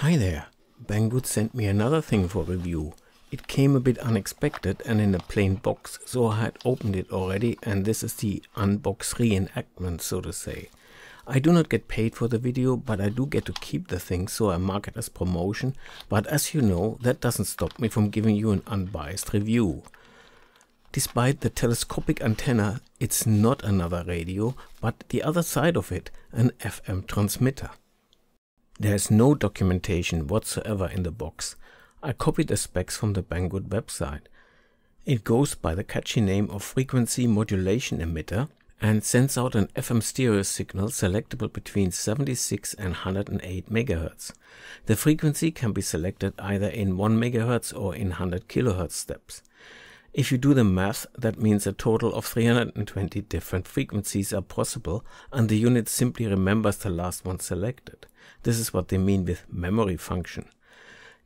Hi there. Banggood sent me another thing for review. It came a bit unexpected and in a plain box, so I had opened it already and this is the unbox reenactment, so to say. I do not get paid for the video, but I do get to keep the thing, so I mark it as promotion. But as you know, that doesn't stop me from giving you an unbiased review. Despite the telescopic antenna, it's not another radio, but the other side of it, an FM transmitter. There is no documentation whatsoever in the box. I copied the specs from the Banggood website. It goes by the catchy name of frequency modulation emitter and sends out an FM stereo signal selectable between 76 and 108 MHz. The frequency can be selected either in 1 MHz or in 100 kHz steps. If you do the math, that means a total of 320 different frequencies are possible and the unit simply remembers the last one selected. This is what they mean with memory function.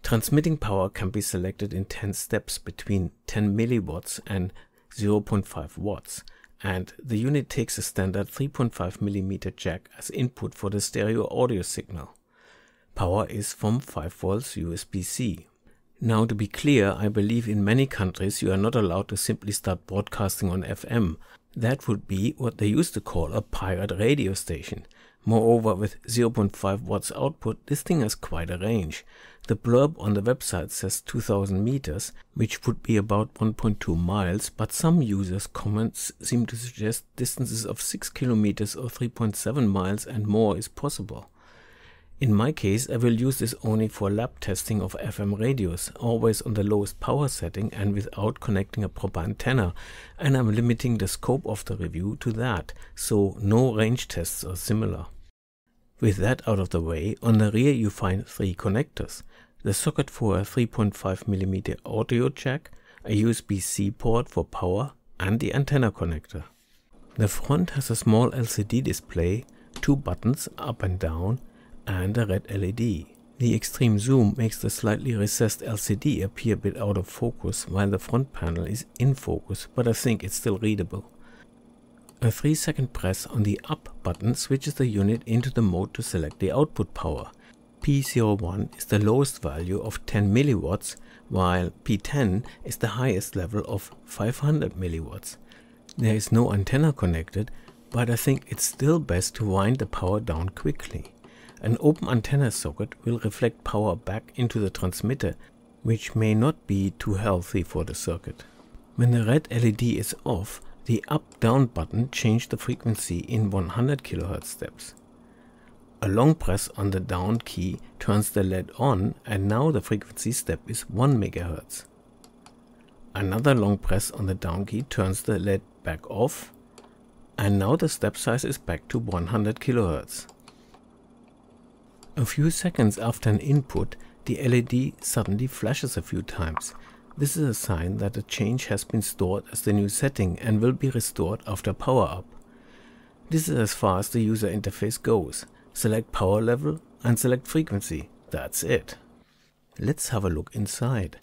Transmitting power can be selected in 10 steps between 10 milliwatts and 0.5 watts and the unit takes a standard 3.5 mm jack as input for the stereo audio signal. Power is from 5 volts USB-C. Now to be clear, I believe in many countries you are not allowed to simply start broadcasting on FM. That would be what they used to call a pirate radio station. Moreover, with 0.5 watts output, this thing has quite a range. The blurb on the website says 2000 meters, which would be about 1.2 miles, but some users' comments seem to suggest distances of 6 kilometers or 3.7 miles and more is possible. In my case, I will use this only for lab testing of FM radios, always on the lowest power setting and without connecting a proper antenna, and I'm limiting the scope of the review to that, so no range tests or similar. With that out of the way, on the rear you find three connectors. The socket for a 3.5mm audio jack, a USB-C port for power and the antenna connector. The front has a small LCD display, two buttons up and down and a red LED. The extreme zoom makes the slightly recessed LCD appear a bit out of focus while the front panel is in focus, but I think it's still readable. A 3 second press on the up button switches the unit into the mode to select the output power. P01 is the lowest value of 10 milliwatts, while P10 is the highest level of 500 milliwatts. There is no antenna connected, but I think it's still best to wind the power down quickly. An open antenna socket will reflect power back into the transmitter, which may not be too healthy for the circuit. When the red LED is off, the up-down button changes the frequency in 100 kHz steps. A long press on the down key turns the LED on and now the frequency step is 1 MHz. Another long press on the down key turns the LED back off and now the step size is back to 100 kHz. A few seconds after an input, the LED suddenly flashes a few times. This is a sign that a change has been stored as the new setting and will be restored after power up. This is as far as the user interface goes. Select power level and select frequency. That's it. Let's have a look inside.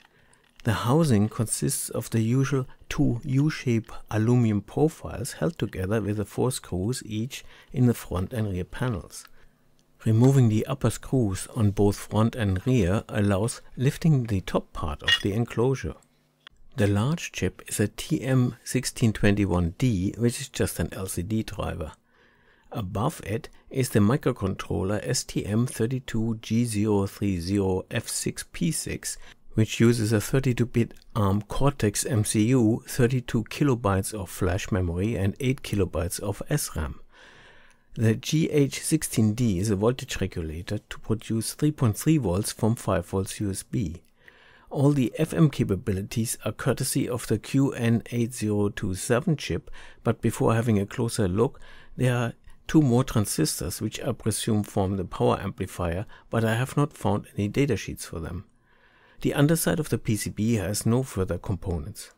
The housing consists of the usual two U-shaped aluminum profiles held together with the four screws each in the front and rear panels. Removing the upper screws on both front and rear allows lifting the top part of the enclosure. The large chip is a TM1621D which is just an LCD driver. Above it is the microcontroller STM32G030F6P6 which uses a 32-bit ARM Cortex MCU, 32 kilobytes of flash memory and 8 kilobytes of SRAM. The GH16D is a voltage regulator to produce 3.3 volts from 5 volts USB. All the FM capabilities are courtesy of the QN8027 chip, but before having a closer look, there are two more transistors which I presume form the power amplifier, but I have not found any datasheets for them. The underside of the PCB has no further components.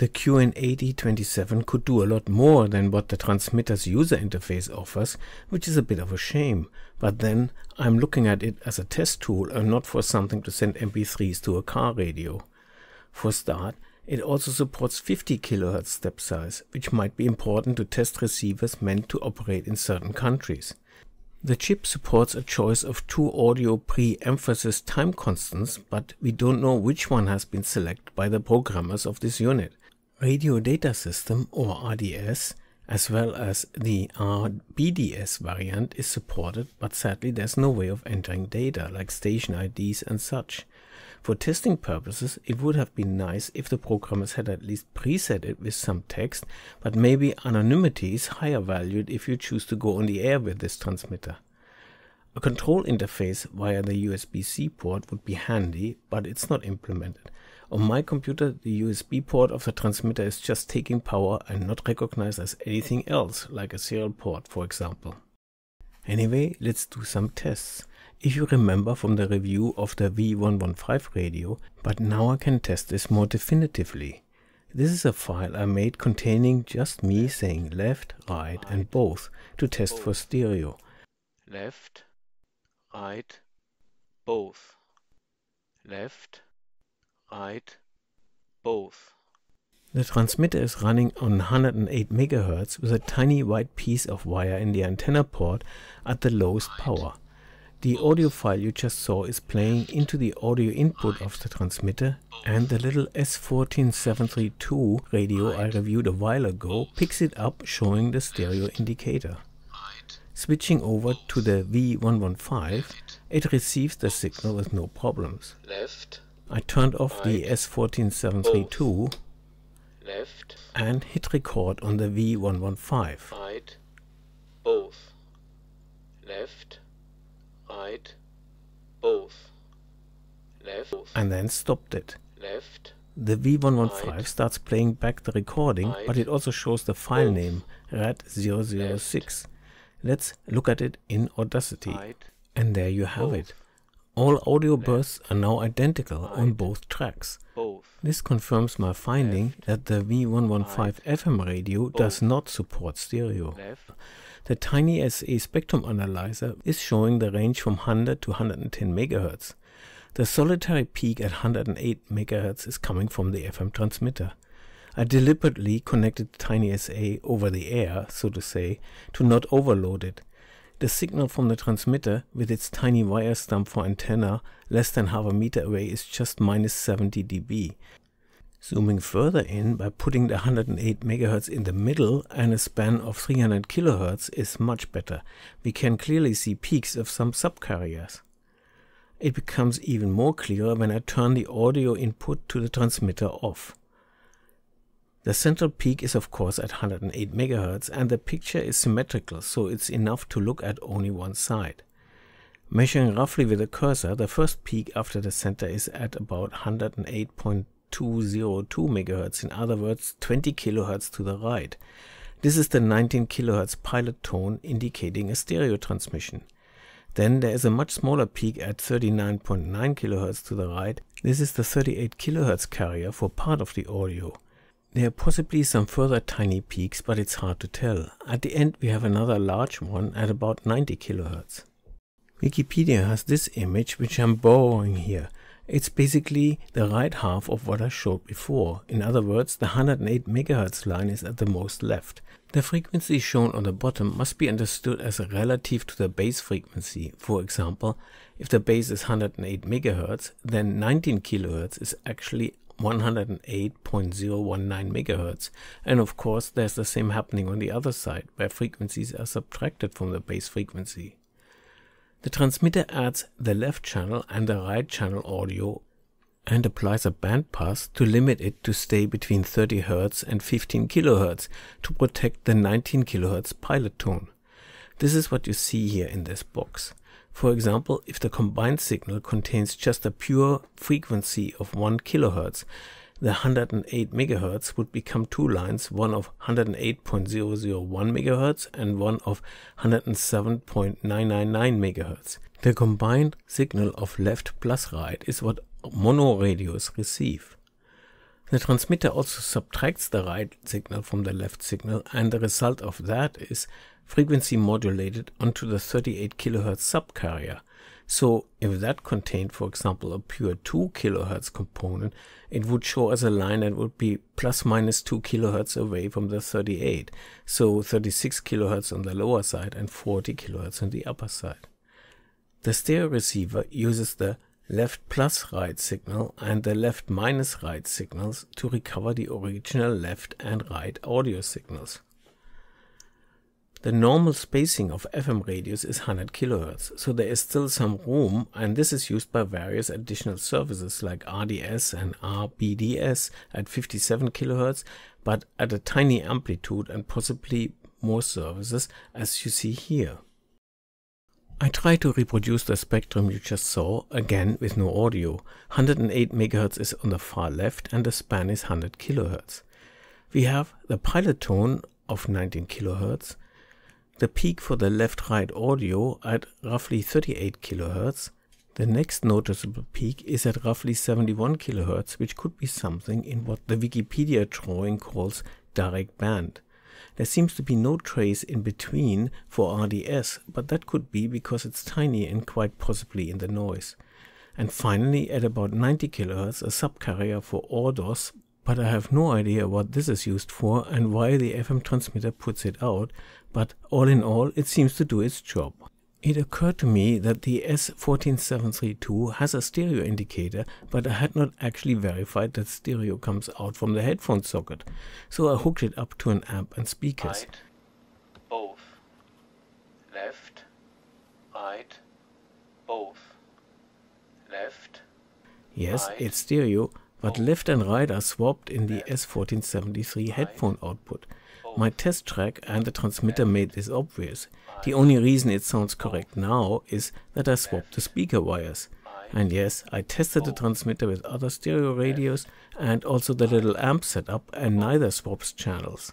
The QN8027 could do a lot more than what the transmitter's user interface offers, which is a bit of a shame. But then I'm looking at it as a test tool and not for something to send MP3s to a car radio. For start, it also supports 50 kHz step size, which might be important to test receivers meant to operate in certain countries. The chip supports a choice of two audio pre-emphasis time constants, but we don't know which one has been selected by the programmers of this unit. Radio Data System or RDS as well as the RBDS variant is supported, but sadly there's no way of entering data like station IDs and such. For testing purposes, it would have been nice if the programmers had at least preset it with some text, but maybe anonymity is higher valued if you choose to go on the air with this transmitter. A control interface via the USB-C port would be handy, but it's not implemented. On my computer, the USB port of the transmitter is just taking power and not recognized as anything else, like a serial port, for example. Anyway, let's do some tests if you remember from the review of the V115 radio, but now I can test this more definitively. This is a file I made containing just me saying left, right and both to test for stereo. Left, right, both. Left, both. The transmitter is running on 108 MHz with a tiny white piece of wire in the antenna port at the lowest power. The audio file you just saw is playing into the audio input of the transmitter and the little S14732 radio I reviewed a while ago picks it up showing the stereo indicator. Switching over to the V115, it receives the signal with no problems. I turned off the S14732 and hit record on the V115. Right, both, left, right, both, left, and then stopped it. left, The V115 Right. starts playing back the recording, but it also shows the file Both. name RAD006. Let's look at it in Audacity. right, And there you have Both. it. All audio bursts are now identical on both tracks. This confirms my finding that the V115 FM radio does not support stereo. The Tiny SA spectrum analyzer is showing the range from 100 to 110 MHz. The solitary peak at 108 MHz is coming from the FM transmitter. I deliberately connected the Tiny SA over the air, so to say, to not overload it. The signal from the transmitter, with its tiny wire stump for antenna less than half a meter away, is just minus 70 dB. Zooming further in by putting the 108 MHz in the middle and a span of 300 kHz is much better. We can clearly see peaks of some subcarriers. It becomes even more clear when I turn the audio input to the transmitter off. The central peak is of course at 108 MHz and the picture is symmetrical so it's enough to look at only one side. Measuring roughly with a cursor, the first peak after the center is at about 108.202 MHz, in other words 20 kHz to the right. This is the 19 kHz pilot tone indicating a stereo transmission. Then there is a much smaller peak at 39.9 kHz to the right. This is the 38 kHz carrier for part of the audio. There are possibly some further tiny peaks, but it's hard to tell. At the end we have another large one at about 90 kHz. Wikipedia has this image which I'm borrowing here. It's basically the right half of what I showed before. In other words, the 108 MHz line is at the most left. The frequency shown on the bottom must be understood as relative to the base frequency. For example, if the base is 108 MHz, then 19 kHz is actually 108.019 MHz. And of course, there's the same happening on the other side, where frequencies are subtracted from the base frequency. The transmitter adds the left channel and the right channel audio and applies a bandpass to limit it to stay between 30 Hz and 15 kHz to protect the 19 kHz pilot tone. This is what you see here in this box. For example, if the combined signal contains just a pure frequency of 1 kHz, the 108 MHz would become two lines, one of 108.001 MHz and one of 107.999 MHz. The combined signal of left plus right is what mono radios receive. The transmitter also subtracts the right signal from the left signal and the result of that is frequency modulated onto the 38 kHz subcarrier. So if that contained, for example, a pure 2 kHz component, it would show as a line that would be plus minus 2 kHz away from the 38. So 36 kHz on the lower side and 40 kHz on the upper side. The stereo receiver uses the left plus right signal and the left minus right signals to recover the original left and right audio signals. The normal spacing of FM radios is 100 kHz, so there is still some room and this is used by various additional services like RDS and RBDS at 57 kHz, but at a tiny amplitude and possibly more services as you see here. I try to reproduce the spectrum you just saw, again with no audio. 108 MHz is on the far left and the span is 100 kHz. We have the pilot tone of 19 kHz, the peak for the left-right audio at roughly 38 kHz. The next noticeable peak is at roughly 71 kHz, which could be something in what the Wikipedia drawing calls direct band. There seems to be no trace in between for RDS, but that could be because it's tiny and quite possibly in the noise. And finally, at about 90 kHz, a subcarrier for ORDOS but I have no idea what this is used for and why the FM transmitter puts it out, but all in all it seems to do its job. It occurred to me that the S14732 has a stereo indicator, but I had not actually verified that stereo comes out from the headphone socket, so I hooked it up to an amp and speakers. Right, both, left, right, both, left. Yes, right, it's stereo, but left and right are swapped in the S1473 headphone output. My test track and the transmitter made this obvious. The only reason it sounds correct now is that I swapped the speaker wires. And yes, I tested the transmitter with other stereo radios and also the little amp setup and neither swaps channels.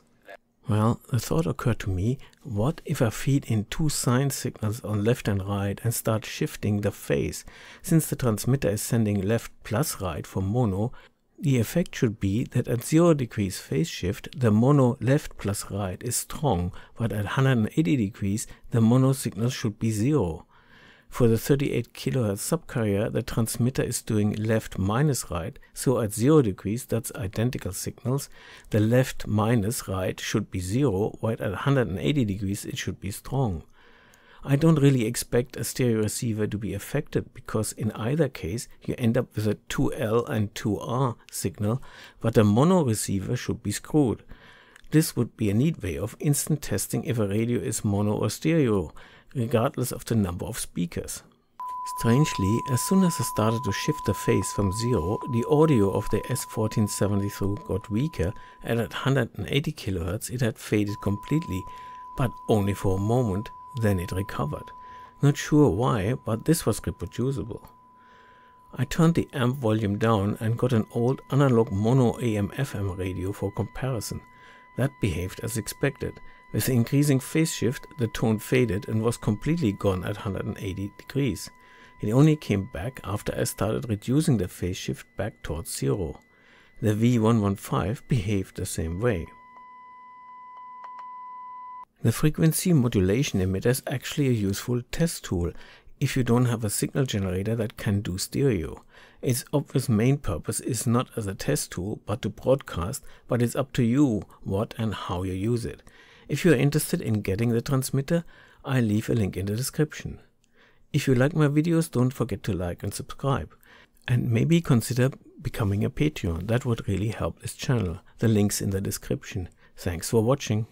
Well, the thought occurred to me, what if I feed in two sine signals on left and right and start shifting the phase? Since the transmitter is sending left plus right for mono, the effect should be that at 0 degrees phase shift, the mono left plus right is strong, but at 180 degrees, the mono signal should be 0. For the 38 kHz subcarrier, the transmitter is doing left minus right, so at 0 degrees that's identical signals. The left minus right should be 0, while at 180 degrees it should be strong. I don't really expect a stereo receiver to be affected because in either case you end up with a 2L and 2R signal, but a mono receiver should be screwed. This would be a neat way of instant testing if a radio is mono or stereo regardless of the number of speakers. Strangely, as soon as I started to shift the phase from zero, the audio of the S1473 got weaker and at 180 kHz it had faded completely, but only for a moment, then it recovered. Not sure why, but this was reproducible. I turned the amp volume down and got an old analog mono AM FM radio for comparison. That behaved as expected, with the increasing phase shift, the tone faded and was completely gone at 180 degrees. It only came back after I started reducing the phase shift back towards zero. The V115 behaved the same way. The frequency modulation emitter is actually a useful test tool if you don't have a signal generator that can do stereo. Its obvious main purpose is not as a test tool but to broadcast, but it's up to you what and how you use it. If you are interested in getting the transmitter, I'll leave a link in the description. If you like my videos, don't forget to like and subscribe. And maybe consider becoming a Patreon. That would really help this channel. The link's in the description. Thanks for watching.